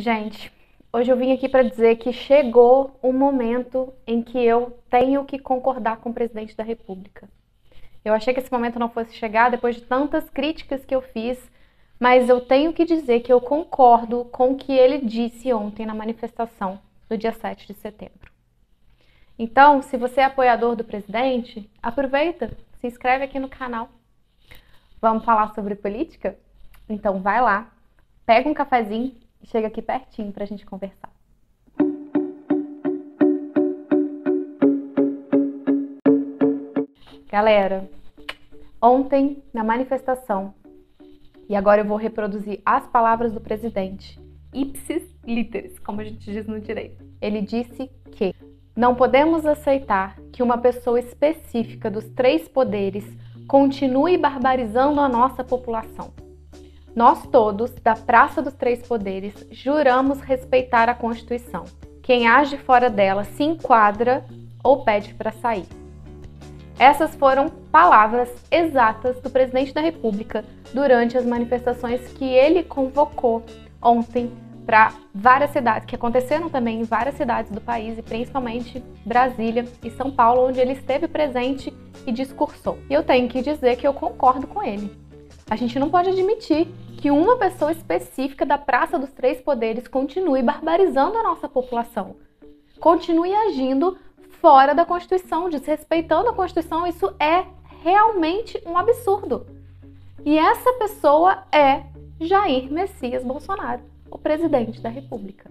Gente, hoje eu vim aqui para dizer que chegou o momento em que eu tenho que concordar com o presidente da República. Eu achei que esse momento não fosse chegar depois de tantas críticas que eu fiz, mas eu tenho que dizer que eu concordo com o que ele disse ontem na manifestação do dia 7 de setembro. Então, se você é apoiador do presidente, aproveita, se inscreve aqui no canal. Vamos falar sobre política? Então vai lá, pega um cafezinho chega aqui pertinho para a gente conversar. Galera, ontem na manifestação, e agora eu vou reproduzir as palavras do presidente, ipsis literis, como a gente diz no direito. Ele disse que não podemos aceitar que uma pessoa específica dos três poderes continue barbarizando a nossa população. Nós todos, da Praça dos Três Poderes, juramos respeitar a Constituição. Quem age fora dela se enquadra ou pede para sair. Essas foram palavras exatas do presidente da República durante as manifestações que ele convocou ontem para várias cidades, que aconteceram também em várias cidades do país e principalmente Brasília e São Paulo, onde ele esteve presente e discursou. E eu tenho que dizer que eu concordo com ele. A gente não pode admitir que uma pessoa específica da Praça dos Três Poderes continue barbarizando a nossa população. Continue agindo fora da Constituição, desrespeitando a Constituição. Isso é realmente um absurdo. E essa pessoa é Jair Messias Bolsonaro, o presidente da República.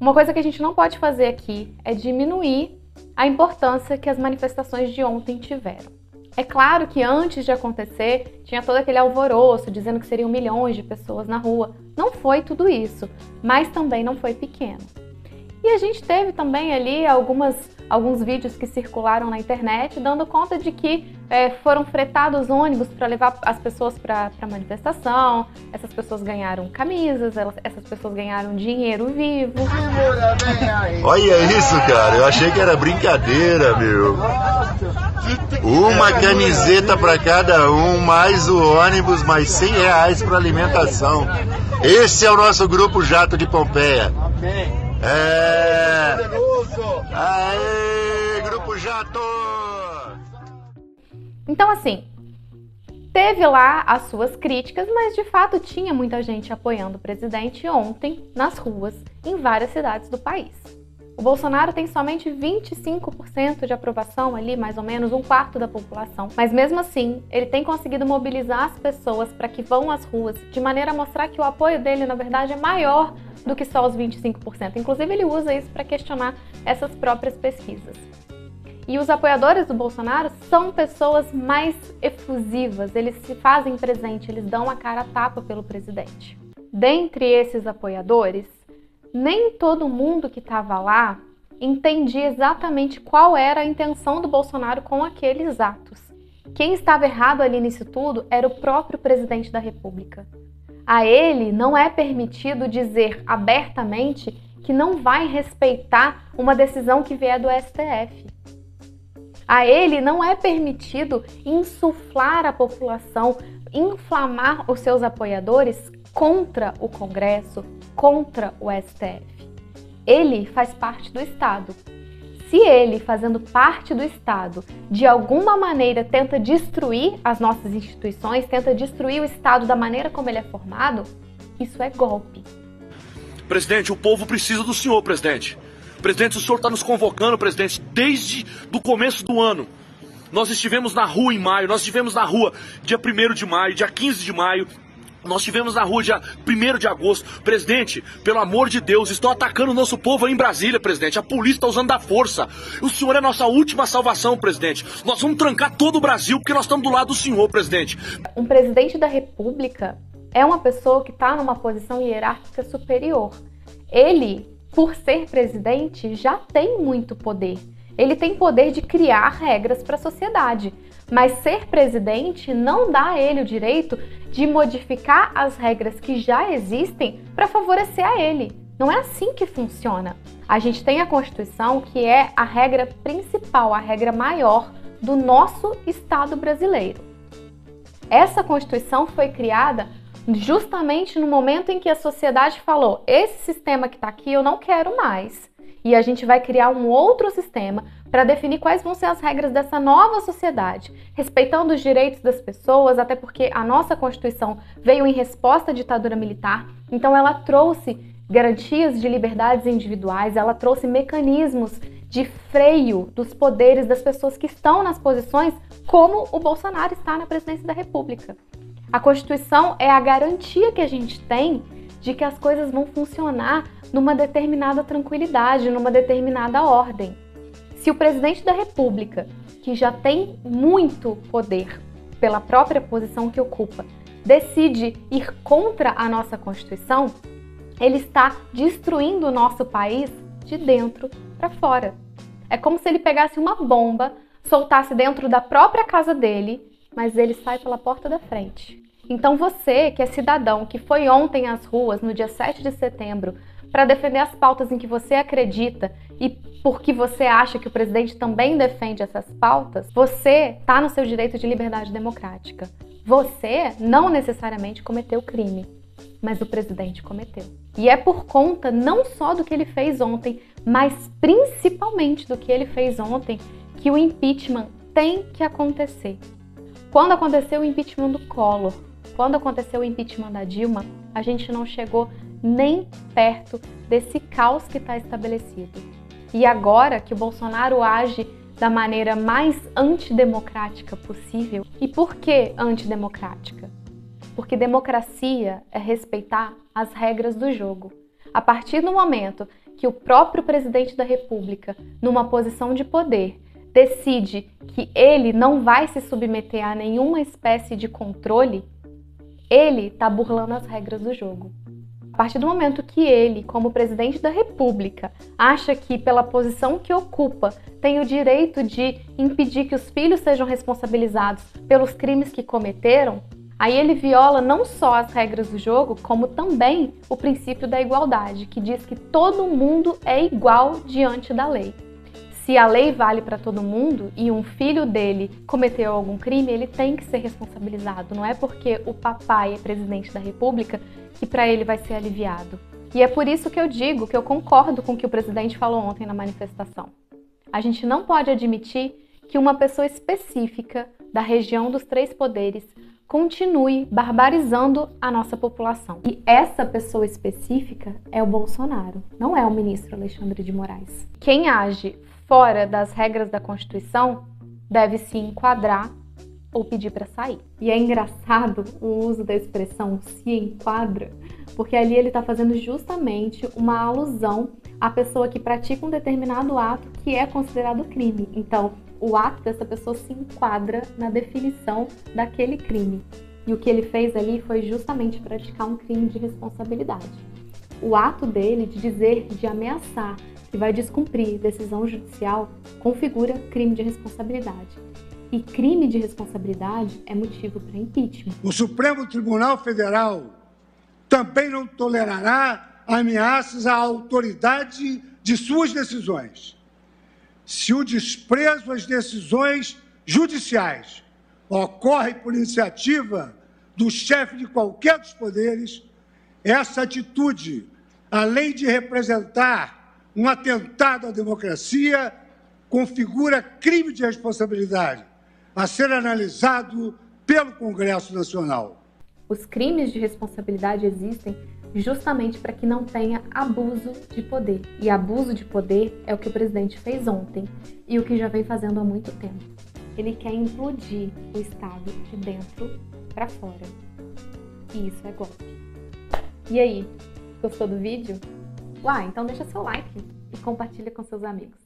Uma coisa que a gente não pode fazer aqui é diminuir a importância que as manifestações de ontem tiveram. É claro que antes de acontecer, tinha todo aquele alvoroço dizendo que seriam milhões de pessoas na rua. Não foi tudo isso, mas também não foi pequeno. E a gente teve também ali algumas, alguns vídeos que circularam na internet dando conta de que é, foram fretados ônibus para levar as pessoas para a manifestação, essas pessoas ganharam camisas, elas, essas pessoas ganharam dinheiro vivo. Olha isso, cara, eu achei que era brincadeira, meu. Uma camiseta para cada um, mais o ônibus, mais 100 reais para alimentação. Esse é o nosso grupo Jato de Pompeia. É. Aê, grupo Jato! Então, assim, teve lá as suas críticas, mas de fato tinha muita gente apoiando o presidente ontem nas ruas em várias cidades do país. O Bolsonaro tem somente 25% de aprovação ali, mais ou menos um quarto da população. Mas mesmo assim, ele tem conseguido mobilizar as pessoas para que vão às ruas, de maneira a mostrar que o apoio dele, na verdade, é maior do que só os 25%. Inclusive, ele usa isso para questionar essas próprias pesquisas. E os apoiadores do Bolsonaro são pessoas mais efusivas, eles se fazem presente, eles dão a cara a tapa pelo presidente. Dentre esses apoiadores, nem todo mundo que estava lá entendia exatamente qual era a intenção do Bolsonaro com aqueles atos. Quem estava errado ali nisso tudo era o próprio presidente da República. A ele não é permitido dizer abertamente que não vai respeitar uma decisão que vier do STF. A ele não é permitido insuflar a população, inflamar os seus apoiadores contra o Congresso, contra o STF. Ele faz parte do Estado. Se ele, fazendo parte do Estado, de alguma maneira tenta destruir as nossas instituições, tenta destruir o Estado da maneira como ele é formado, isso é golpe. Presidente, o povo precisa do senhor, presidente. Presidente, o senhor está nos convocando, presidente, desde o começo do ano. Nós estivemos na rua em maio, nós estivemos na rua dia 1 de maio, dia 15 de maio, nós tivemos na rua dia 1 de agosto. Presidente, pelo amor de Deus, estão atacando o nosso povo aí em Brasília, presidente. A polícia está usando da força. O senhor é nossa última salvação, presidente. Nós vamos trancar todo o Brasil porque nós estamos do lado do senhor, presidente. Um presidente da República é uma pessoa que está numa posição hierárquica superior. Ele, por ser presidente, já tem muito poder. Ele tem poder de criar regras para a sociedade. Mas ser presidente não dá a ele o direito de modificar as regras que já existem para favorecer a ele. Não é assim que funciona. A gente tem a Constituição, que é a regra principal, a regra maior do nosso Estado brasileiro. Essa Constituição foi criada justamente no momento em que a sociedade falou: esse sistema que está aqui eu não quero mais. E a gente vai criar um outro sistema para definir quais vão ser as regras dessa nova sociedade, respeitando os direitos das pessoas, até porque a nossa Constituição veio em resposta à ditadura militar, então ela trouxe garantias de liberdades individuais, ela trouxe mecanismos de freio dos poderes das pessoas que estão nas posições, como o Bolsonaro está na presidência da República. A Constituição é a garantia que a gente tem de que as coisas vão funcionar numa determinada tranquilidade, numa determinada ordem. Se o presidente da República, que já tem muito poder pela própria posição que ocupa, decide ir contra a nossa Constituição, ele está destruindo o nosso país de dentro para fora. É como se ele pegasse uma bomba, soltasse dentro da própria casa dele, mas ele sai pela porta da frente. Então você, que é cidadão, que foi ontem às ruas, no dia 7 de setembro, para defender as pautas em que você acredita e porque você acha que o presidente também defende essas pautas, você está no seu direito de liberdade democrática. Você não necessariamente cometeu crime, mas o presidente cometeu. E é por conta não só do que ele fez ontem, mas principalmente do que ele fez ontem que o impeachment tem que acontecer. Quando aconteceu o impeachment do Collor, quando aconteceu o impeachment da Dilma, a gente não chegou nem perto desse caos que está estabelecido. E agora que o Bolsonaro age da maneira mais antidemocrática possível. E por que antidemocrática? Porque democracia é respeitar as regras do jogo. A partir do momento que o próprio presidente da República, numa posição de poder, decide que ele não vai se submeter a nenhuma espécie de controle, ele está burlando as regras do jogo. A partir do momento que ele, como presidente da República, acha que, pela posição que ocupa, tem o direito de impedir que os filhos sejam responsabilizados pelos crimes que cometeram, aí ele viola não só as regras do jogo, como também o princípio da igualdade, que diz que todo mundo é igual diante da lei se a lei vale para todo mundo e um filho dele cometeu algum crime, ele tem que ser responsabilizado. Não é porque o papai é presidente da República que para ele vai ser aliviado. E é por isso que eu digo que eu concordo com o que o presidente falou ontem na manifestação. A gente não pode admitir que uma pessoa específica da região dos três poderes continue barbarizando a nossa população. E essa pessoa específica é o Bolsonaro, não é o ministro Alexandre de Moraes. Quem age fora das regras da Constituição deve se enquadrar ou pedir para sair. E é engraçado o uso da expressão se enquadra, porque ali ele está fazendo justamente uma alusão à pessoa que pratica um determinado ato que é considerado crime. Então, o ato dessa pessoa se enquadra na definição daquele crime. E o que ele fez ali foi justamente praticar um crime de responsabilidade. O ato dele de dizer, de ameaçar, que vai descumprir decisão judicial configura crime de responsabilidade. E crime de responsabilidade é motivo para impeachment. O Supremo Tribunal Federal também não tolerará ameaças à autoridade de suas decisões. Se o desprezo às decisões judiciais ocorre por iniciativa do chefe de qualquer dos poderes, essa atitude, além de representar um atentado à democracia, configura crime de responsabilidade a ser analisado pelo Congresso Nacional. Os crimes de responsabilidade existem justamente para que não tenha abuso de poder. E abuso de poder é o que o presidente fez ontem e o que já vem fazendo há muito tempo. Ele quer implodir o Estado de dentro para fora. E isso é golpe. E aí, gostou do vídeo? Uai, então deixa seu like e compartilha com seus amigos.